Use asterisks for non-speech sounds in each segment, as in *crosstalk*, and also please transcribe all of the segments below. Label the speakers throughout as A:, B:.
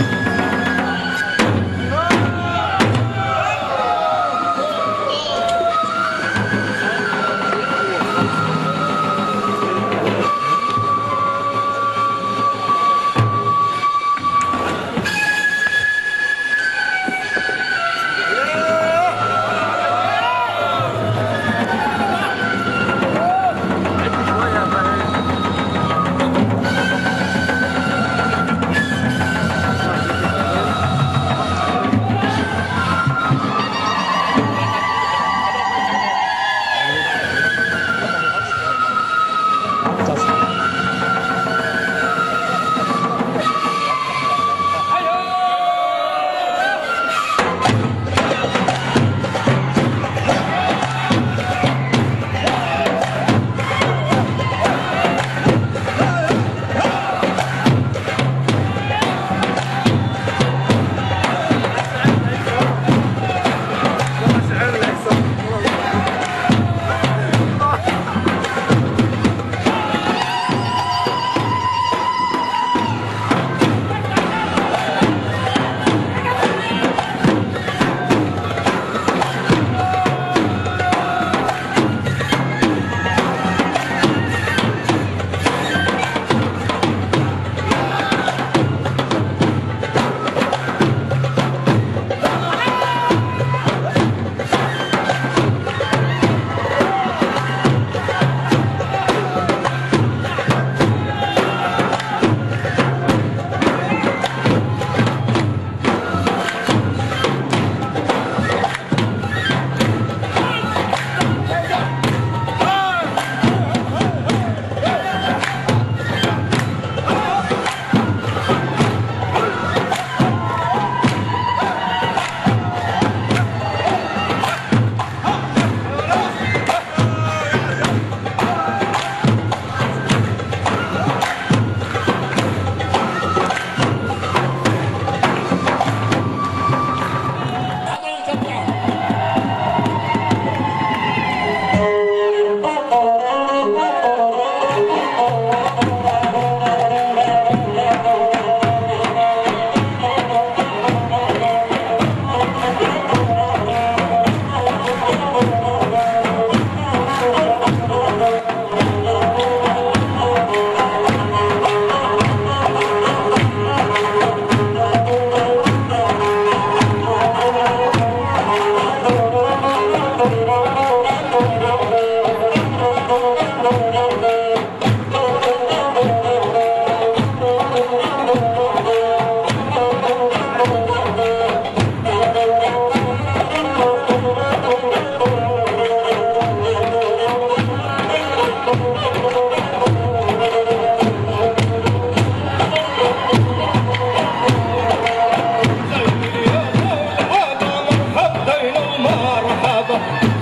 A: Thank *laughs* you.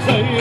A: 谁？